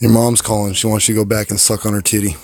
Your mom's calling. She wants you to go back and suck on her titty.